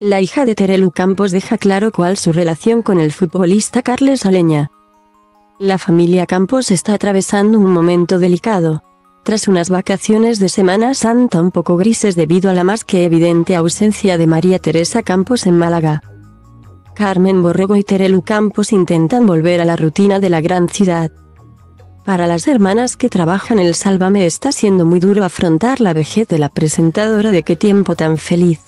La hija de Terelu Campos deja claro cuál su relación con el futbolista Carles Aleña. La familia Campos está atravesando un momento delicado. Tras unas vacaciones de Semana Santa un poco grises debido a la más que evidente ausencia de María Teresa Campos en Málaga. Carmen Borrego y Terelu Campos intentan volver a la rutina de la gran ciudad. Para las hermanas que trabajan el Sálvame está siendo muy duro afrontar la vejez de la presentadora de qué tiempo tan feliz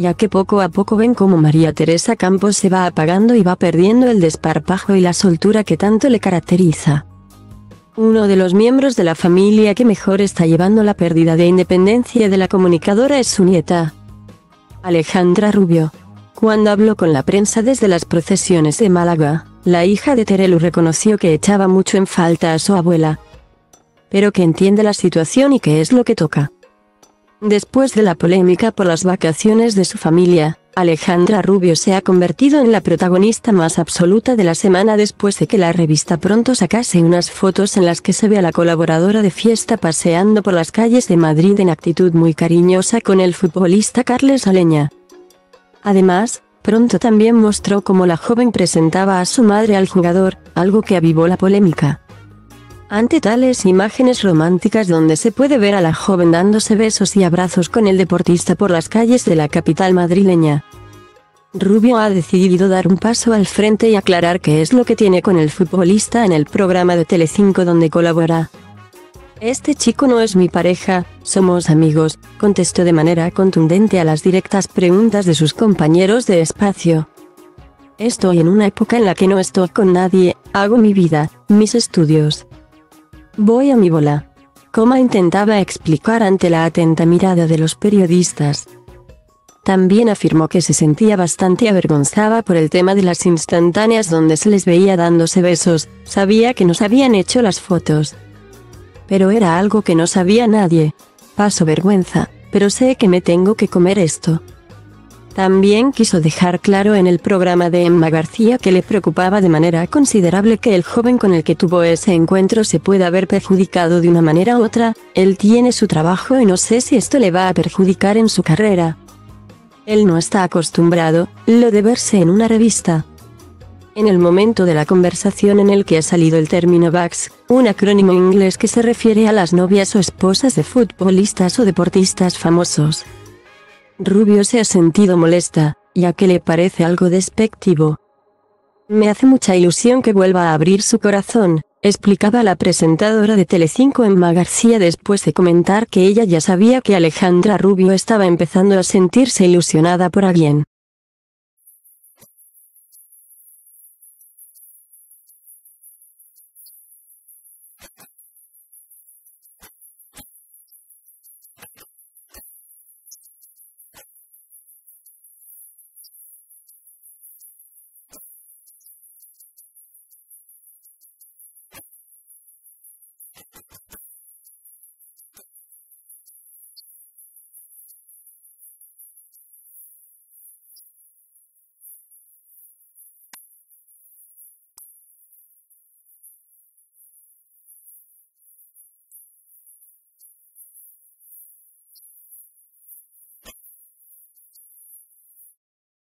ya que poco a poco ven como María Teresa Campos se va apagando y va perdiendo el desparpajo y la soltura que tanto le caracteriza. Uno de los miembros de la familia que mejor está llevando la pérdida de independencia de la comunicadora es su nieta, Alejandra Rubio. Cuando habló con la prensa desde las procesiones de Málaga, la hija de Terelu reconoció que echaba mucho en falta a su abuela, pero que entiende la situación y que es lo que toca. Después de la polémica por las vacaciones de su familia, Alejandra Rubio se ha convertido en la protagonista más absoluta de la semana después de que la revista pronto sacase unas fotos en las que se ve a la colaboradora de fiesta paseando por las calles de Madrid en actitud muy cariñosa con el futbolista Carles Aleña. Además, pronto también mostró cómo la joven presentaba a su madre al jugador, algo que avivó la polémica. Ante tales imágenes románticas donde se puede ver a la joven dándose besos y abrazos con el deportista por las calles de la capital madrileña, Rubio ha decidido dar un paso al frente y aclarar qué es lo que tiene con el futbolista en el programa de Telecinco donde colabora. Este chico no es mi pareja, somos amigos, contestó de manera contundente a las directas preguntas de sus compañeros de espacio. Estoy en una época en la que no estoy con nadie, hago mi vida, mis estudios, Voy a mi bola. Coma intentaba explicar ante la atenta mirada de los periodistas. También afirmó que se sentía bastante avergonzada por el tema de las instantáneas donde se les veía dándose besos, sabía que nos habían hecho las fotos. Pero era algo que no sabía nadie. Paso vergüenza, pero sé que me tengo que comer esto. También quiso dejar claro en el programa de Emma García que le preocupaba de manera considerable que el joven con el que tuvo ese encuentro se pueda haber perjudicado de una manera u otra, él tiene su trabajo y no sé si esto le va a perjudicar en su carrera. Él no está acostumbrado, lo de verse en una revista. En el momento de la conversación en el que ha salido el término VAX, un acrónimo inglés que se refiere a las novias o esposas de futbolistas o deportistas famosos, Rubio se ha sentido molesta, ya que le parece algo despectivo. Me hace mucha ilusión que vuelva a abrir su corazón, explicaba la presentadora de Telecinco Emma García después de comentar que ella ya sabía que Alejandra Rubio estaba empezando a sentirse ilusionada por alguien.